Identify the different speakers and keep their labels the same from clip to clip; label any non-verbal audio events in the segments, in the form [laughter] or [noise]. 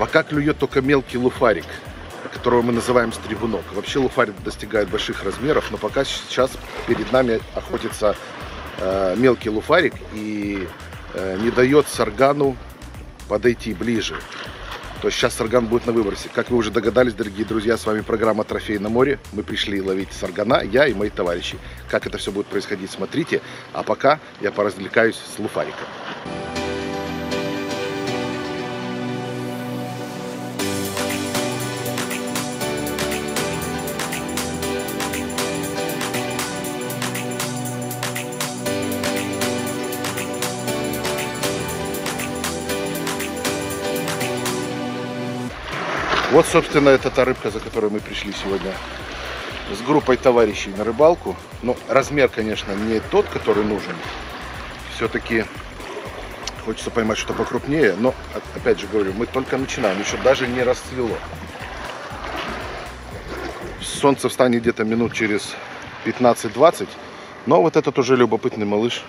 Speaker 1: Пока клюет только мелкий луфарик, которого мы называем стригунок. Вообще луфарик достигает больших размеров, но пока сейчас перед нами охотится э, мелкий луфарик и э, не дает саргану подойти ближе. То есть сейчас сарган будет на выбросе. Как вы уже догадались, дорогие друзья, с вами программа «Трофей на море». Мы пришли ловить саргана, я и мои товарищи. Как это все будет происходить, смотрите. А пока я поразвлекаюсь с луфариком. Вот, собственно, это та рыбка, за которой мы пришли сегодня с группой товарищей на рыбалку. Но размер, конечно, не тот, который нужен. Все-таки хочется поймать что-то покрупнее. Но, опять же говорю, мы только начинаем. Еще даже не расцвело. Солнце встанет где-то минут через 15-20. Но вот этот уже любопытный малыш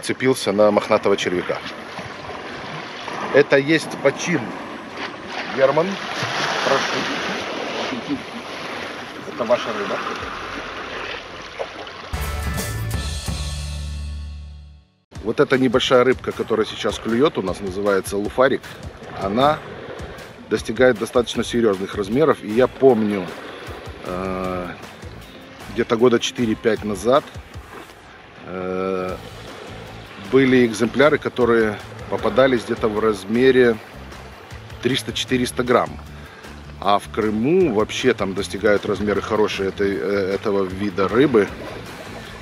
Speaker 1: вцепился на мохнатого червяка. Это есть почин Герман, прошу. Это ваша рыба. Вот эта небольшая рыбка, которая сейчас клюет у нас, называется луфарик, она достигает достаточно серьезных размеров. И я помню, э, где-то года 4-5 назад э, были экземпляры, которые попадались где-то в размере 300-400 грамм. А в Крыму вообще там достигают размеры хорошие этой, э, этого вида рыбы.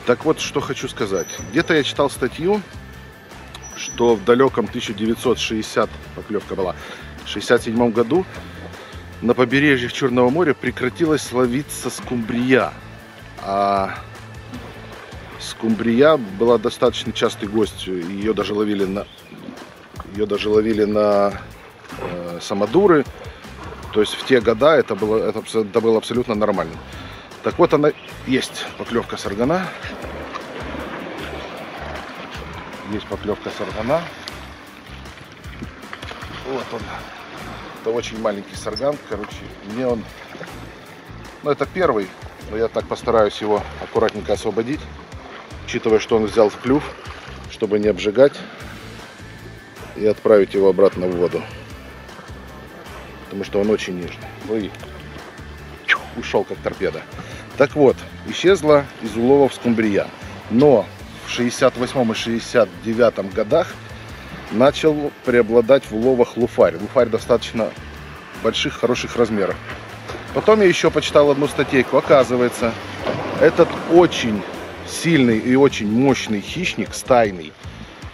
Speaker 1: Так вот, что хочу сказать. Где-то я читал статью, что в далеком 1960, поклевка была, 67 году на побережьях Черного моря прекратилась ловиться скумбрия. А скумбрия была достаточно частый гость. Ее даже ловили на, ее даже ловили на э, самодуры. То есть в те года это было, это, это было абсолютно нормально. Так вот, она есть поклевка саргана. Есть поклевка саргана. Вот он. Это очень маленький сарган. Короче, мне он... Ну, это первый. Но я так постараюсь его аккуратненько освободить. Учитывая, что он взял в клюв, чтобы не обжигать. И отправить его обратно в воду потому что он очень нежный. Ой, ушел как торпеда. Так вот, исчезла из уловов скумбрия. Но в 68 и 69 годах начал преобладать в уловах луфарь. Луфарь достаточно больших, хороших размеров. Потом я еще почитал одну статейку. Оказывается, этот очень сильный и очень мощный хищник, стайный,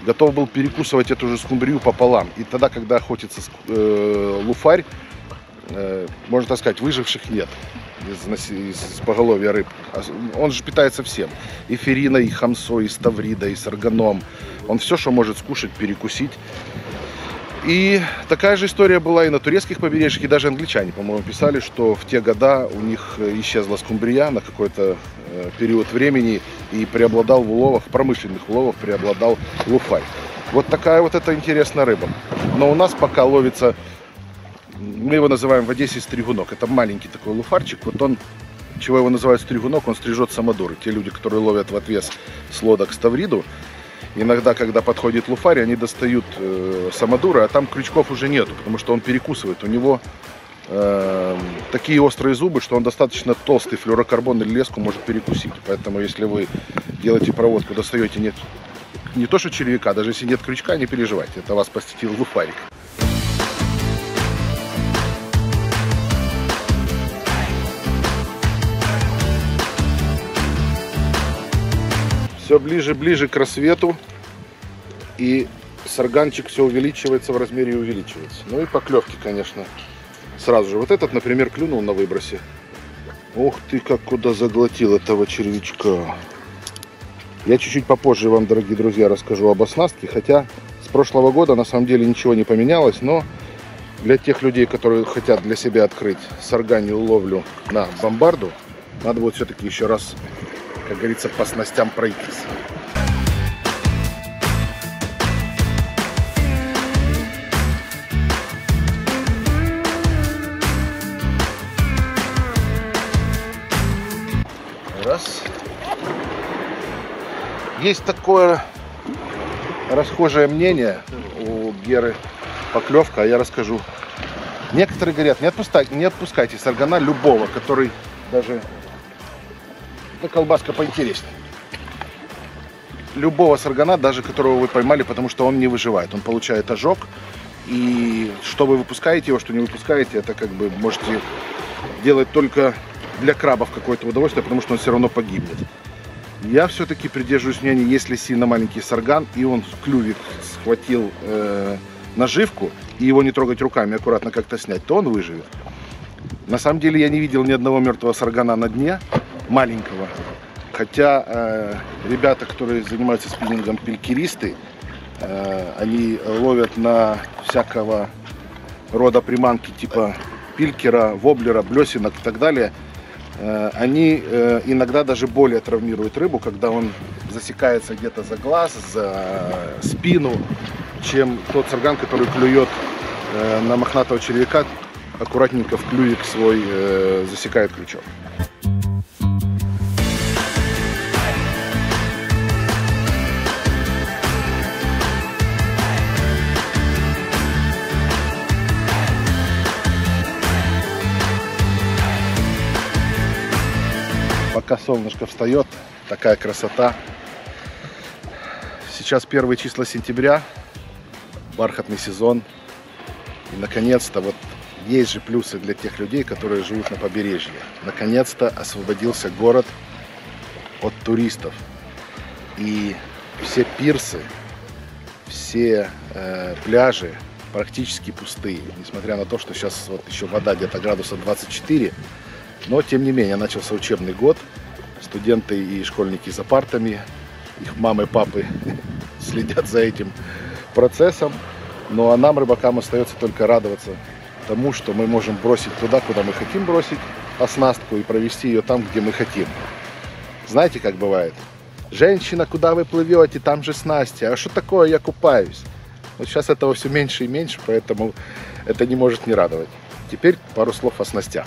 Speaker 1: готов был перекусывать эту же скумбрию пополам. И тогда, когда охотится э, луфарь, можно так сказать, выживших нет из, из поголовья рыб. А он же питается всем. И фериной, и хамсой, и ставридой, и сарганом. Он все, что может скушать, перекусить. И такая же история была и на турецких побережьях, и даже англичане, по-моему, писали, что в те года у них исчезла скумбрия на какой-то э, период времени и преобладал в уловах, промышленных уловах преобладал луфарь. Вот такая вот эта интересная рыба. Но у нас пока ловится мы его называем в Одессе стригунок. Это маленький такой луфарчик. Вот он, чего его называют стригунок, он стрижет самодуры. Те люди, которые ловят в отвес с лодок ставриду, иногда, когда подходит луфарь, они достают э, самодуры, а там крючков уже нету, потому что он перекусывает. У него э, такие острые зубы, что он достаточно толстый флюорокарбон или леску может перекусить. Поэтому, если вы делаете проводку, достаете нет, не то что червяка, даже если нет крючка, не переживайте, это вас посетил луфарик. Все ближе-ближе к рассвету. И сарганчик все увеличивается в размере и увеличивается. Ну и поклевки, конечно, сразу же. Вот этот, например, клюнул на выбросе. Ух ты, как куда заглотил этого червячка. Я чуть-чуть попозже вам, дорогие друзья, расскажу об оснастке. Хотя с прошлого года на самом деле ничего не поменялось. Но для тех людей, которые хотят для себя открыть сарганью ловлю на бомбарду, надо вот все-таки еще раз как говорится, по снастям пройтись. Раз. Есть такое расхожее мнение у Геры поклевка, а я расскажу. Некоторые говорят, не, отпускай, не отпускайте саргана любого, который даже это колбаска поинтереснее. Любого саргана, даже которого вы поймали, потому что он не выживает. Он получает ожог. И что вы выпускаете его, что не выпускаете, это как бы можете делать только для крабов какое-то удовольствие, потому что он все равно погибнет. Я все-таки придерживаюсь мнения, если сильно маленький сарган, и он в клювик схватил э, наживку, и его не трогать руками, аккуратно как-то снять, то он выживет. На самом деле я не видел ни одного мертвого саргана на дне, маленького. Хотя э, ребята, которые занимаются спиннингом, пелькеристы, э, они ловят на всякого рода приманки типа пилькера, воблера, блесенок и так далее – Э, они э, иногда даже более травмируют рыбу, когда он засекается где-то за глаз, за спину, чем тот сарган, который клюет э, на мохнатого червяка, аккуратненько в клювик свой засекает крючок. Пока солнышко встает, такая красота. Сейчас первые числа сентября, бархатный сезон. И наконец-то вот есть же плюсы для тех людей, которые живут на побережье. Наконец-то освободился город от туристов. И все пирсы, все э, пляжи практически пустые. Несмотря на то, что сейчас вот еще вода где-то градусов 24. Но, тем не менее, начался учебный год студенты и школьники за партами, их мамы, папы [laughs] следят за этим процессом. Ну а нам, рыбакам, остается только радоваться тому, что мы можем бросить туда, куда мы хотим бросить оснастку и провести ее там, где мы хотим. Знаете, как бывает? Женщина, куда вы плывете, там же снасти. А что такое, я купаюсь? Вот сейчас этого все меньше и меньше, поэтому это не может не радовать. Теперь пару слов о снастях.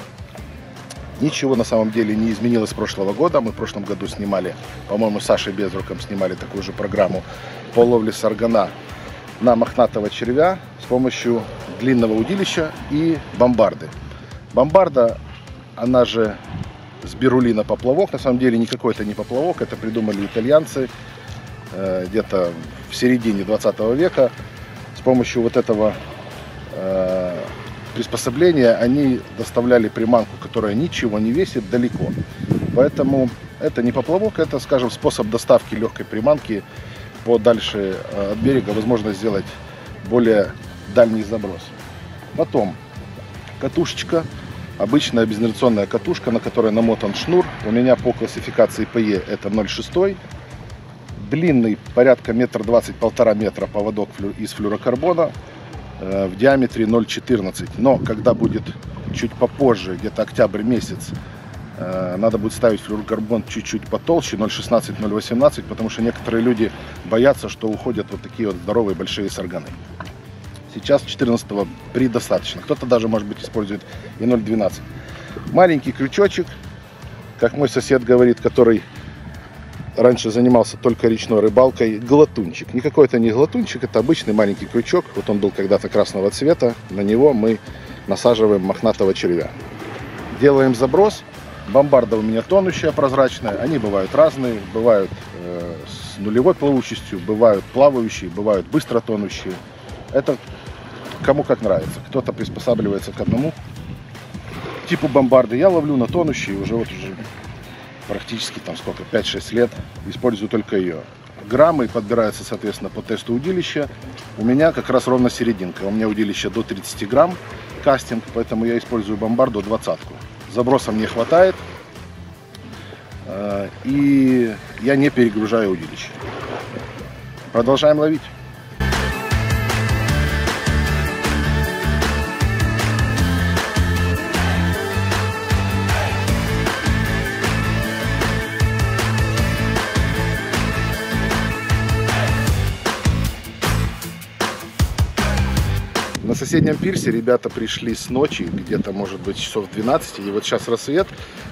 Speaker 1: Ничего на самом деле не изменилось с прошлого года. Мы в прошлом году снимали, по-моему, с Сашей Безруком снимали такую же программу по ловле саргана на мохнатого червя с помощью длинного удилища и бомбарды. Бомбарда, она же сбирулина поплавок. На самом деле никакой это не поплавок, это придумали итальянцы э, где-то в середине 20 века. С помощью вот этого э, приспособления, они доставляли приманку, которая ничего не весит, далеко. Поэтому это не поплавок, это, скажем, способ доставки легкой приманки подальше э, от берега, возможно сделать более дальний заброс. Потом катушечка, обычная безинерционная катушка, на которой намотан шнур. У меня по классификации PE это 0,6. Длинный, порядка метр двадцать, полтора метра поводок из флюрокарбона. Э, в диаметре 0,14. Но когда будет чуть попозже, где-то октябрь месяц, э, надо будет ставить флюорокарбон чуть-чуть потолще, 0,16, 0,18, потому что некоторые люди боятся, что уходят вот такие вот здоровые большие сарганы. Сейчас 14 предостаточно. Кто-то даже, может быть, использует и 0,12. Маленький крючочек, как мой сосед говорит, который раньше занимался только речной рыбалкой, глотунчик. Никакой это не глотунчик, это обычный маленький крючок. Вот он был когда-то красного цвета. На него мы насаживаем мохнатого червя. Делаем заброс. Бомбарда у меня тонущая, прозрачная. Они бывают разные. Бывают э, с нулевой плавучестью, бывают плавающие, бывают быстро тонущие. Это кому как нравится. Кто-то приспосабливается к одному типу бомбарды. Я ловлю на тонущие уже вот уже практически там сколько, 5-6 лет, использую только ее. Граммы подбираются, соответственно, по тесту удилища. У меня как раз ровно серединка. У меня удилище до 30 грамм кастинг, поэтому я использую бомбарду двадцатку. Заброса мне хватает. Э, и я не перегружаю удилище. Продолжаем ловить. На соседнем пирсе ребята пришли с ночи, где-то, может быть, часов 12, и вот сейчас рассвет,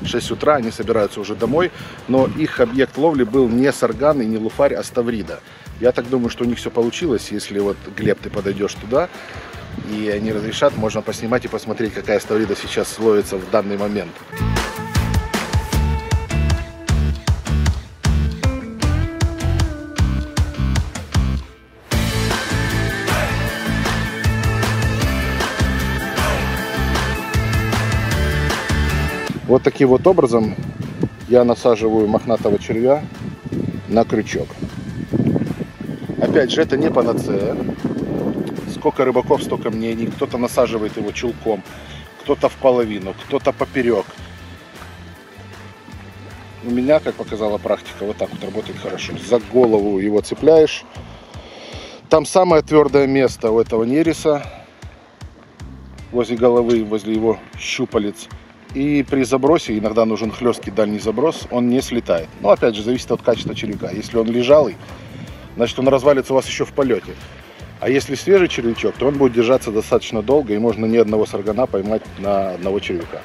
Speaker 1: 6 утра, они собираются уже домой, но их объект ловли был не сарган и не луфарь, а ставрида. Я так думаю, что у них все получилось, если вот, Глеб, ты подойдешь туда, и они разрешат, можно поснимать и посмотреть, какая ставрида сейчас ловится в данный момент. Вот таким вот образом я насаживаю мохнатого червя на крючок. Опять же, это не панацея. Сколько рыбаков, столько мнений. Кто-то насаживает его чулком, кто-то в половину, кто-то поперек. У меня, как показала практика, вот так вот работает хорошо. За голову его цепляешь. Там самое твердое место у этого нереса. Возле головы, возле его щупалец. И при забросе, иногда нужен хлесткий дальний заброс, он не слетает. Но опять же, зависит от качества червяка. Если он лежалый, значит он развалится у вас еще в полете. А если свежий червячок, то он будет держаться достаточно долго, и можно ни одного саргана поймать на одного червяка.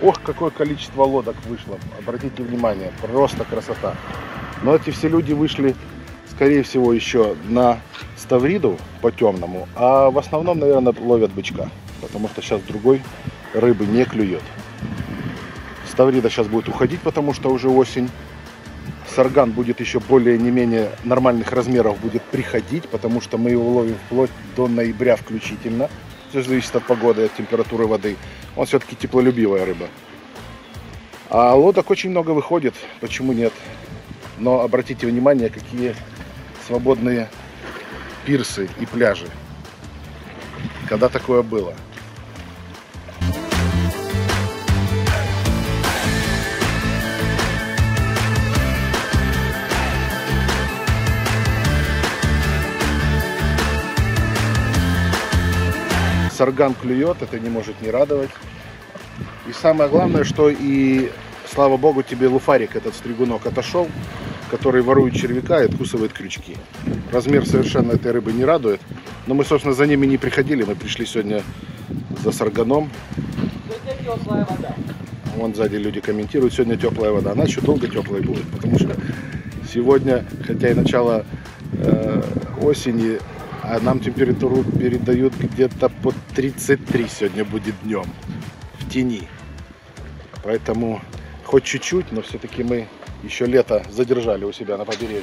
Speaker 1: Ох, какое количество лодок вышло. Обратите внимание, просто красота. Но эти все люди вышли, скорее всего, еще на ставриду по темному, а в основном, наверное, ловят бычка, потому что сейчас другой рыбы не клюет. Ставрида сейчас будет уходить, потому что уже осень. Сарган будет еще более не менее нормальных размеров будет приходить, потому что мы его ловим вплоть до ноября включительно. Все зависит от погоды, от температуры воды. Он все-таки теплолюбивая рыба. А лодок очень много выходит, почему нет? Но обратите внимание, какие свободные пирсы и пляжи. Когда такое было? Сарган клюет, это не может не радовать. И самое главное, что и, слава богу, тебе луфарик этот стригунок отошел, который ворует червяка и откусывает крючки. Размер совершенно этой рыбы не радует. Но мы, собственно, за ними не приходили. Мы пришли сегодня за сарганом. Вон сзади люди комментируют, сегодня теплая вода. Она еще долго теплой будет, потому что сегодня, хотя и начало э, осени, а нам температуру передают где-то под 33 сегодня будет днем в тени. Поэтому хоть чуть-чуть, но все-таки мы еще лето задержали у себя на побережье.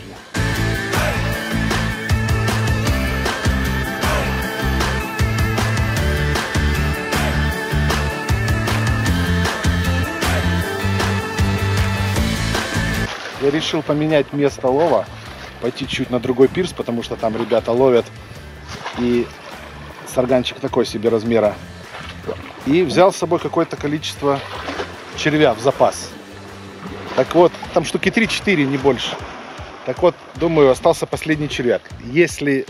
Speaker 1: Я решил поменять место лова, пойти чуть на другой пирс, потому что там ребята ловят и сарганчик такой себе размера. И взял с собой какое-то количество червя в запас. Так вот, там штуки 3-4, не больше. Так вот, думаю, остался последний червяк. Если...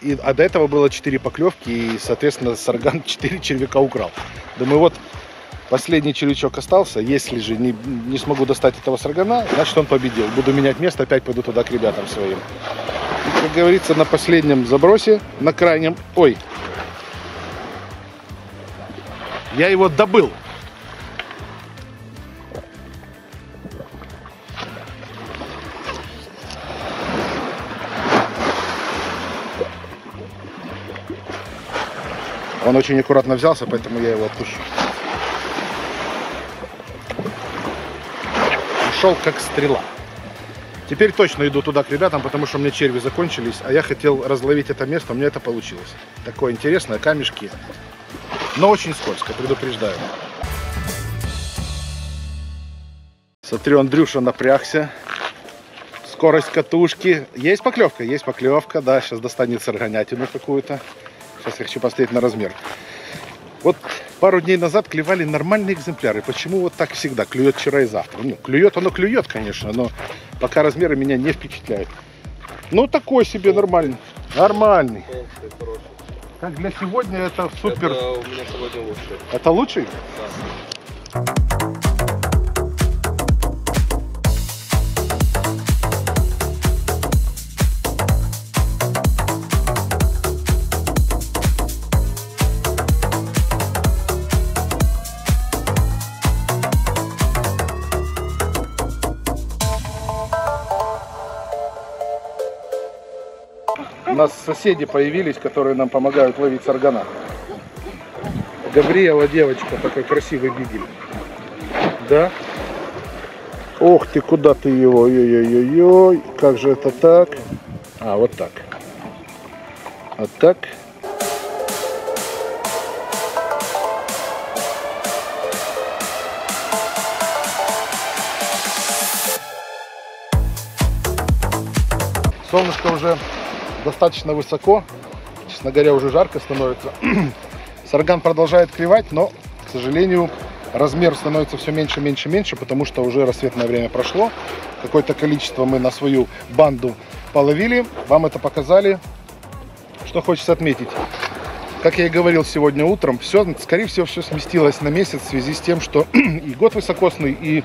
Speaker 1: И, а до этого было 4 поклевки, и, соответственно, сарган [laughs] 4 червяка украл. Думаю, вот последний червячок остался. Если же не, не смогу достать этого саргана, значит он победил. Буду менять место, опять пойду туда к ребятам своим как говорится, на последнем забросе, на крайнем... Ой, я его добыл. Он очень аккуратно взялся, поэтому я его отпущу. Ушел как стрела. Теперь точно иду туда к ребятам, потому что у меня черви закончились, а я хотел разловить это место, у меня это получилось. Такое интересное, камешки, но очень скользко, предупреждаю. Смотрю, Андрюша напрягся. Скорость катушки. Есть поклевка? Есть поклевка, да. Сейчас достанет сарганятину какую-то. Сейчас я хочу посмотреть на размер. Вот пару дней назад клевали нормальные экземпляры. Почему вот так всегда? Клюет вчера и завтра. Ну, клюет оно клюет, конечно, но пока размеры меня не впечатляют. Ну, такой себе нормальный. Нормальный. Как для сегодня это супер.
Speaker 2: Это у меня сегодня лучший.
Speaker 1: Это лучший?
Speaker 2: Да.
Speaker 1: Соседи появились, которые нам помогают ловить саргана. Гавриэла девочка, такой красивый видели. Да? Ох ты, куда ты его? Ой-ой-ой-ой, как же это так? А, вот так. Вот так. Солнышко уже достаточно высоко. Честно говоря, уже жарко становится. [clears throat] Сарган продолжает клевать, но, к сожалению, размер становится все меньше, меньше, меньше, потому что уже рассветное время прошло. Какое-то количество мы на свою банду половили. Вам это показали. Что хочется отметить. Как я и говорил сегодня утром, все, скорее всего, все сместилось на месяц в связи с тем, что [clears throat] и год высокосный, и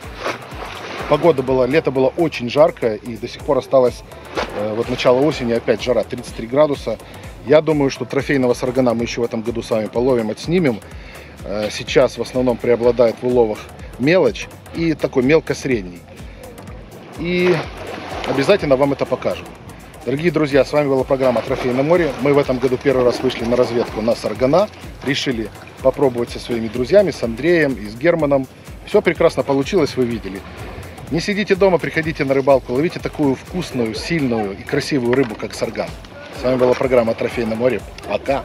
Speaker 1: погода была, лето было очень жаркое, и до сих пор осталось э, вот начало осени, опять жара, 33 градуса. Я думаю, что трофейного саргана мы еще в этом году с вами половим, отснимем. Э, сейчас в основном преобладает в уловах мелочь и такой мелко-средний. И обязательно вам это покажем. Дорогие друзья, с вами была программа «Трофей на море». Мы в этом году первый раз вышли на разведку на Саргана. Решили попробовать со своими друзьями, с Андреем и с Германом. Все прекрасно получилось, вы видели. Не сидите дома, приходите на рыбалку, ловите такую вкусную, сильную и красивую рыбу, как сарган. С вами была программа «Трофей на море». Пока!